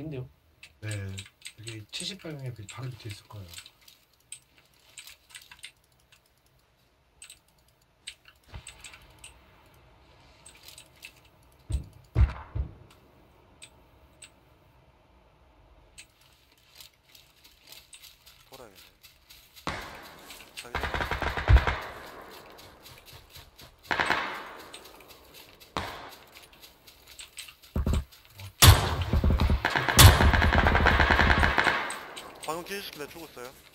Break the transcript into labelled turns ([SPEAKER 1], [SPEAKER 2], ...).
[SPEAKER 1] 있겠네요.
[SPEAKER 2] 네, 여기 70방향에 바로 밑에 있을 거예요.
[SPEAKER 3] 돌아야겠네. 방금 기회시키다 죽었어요.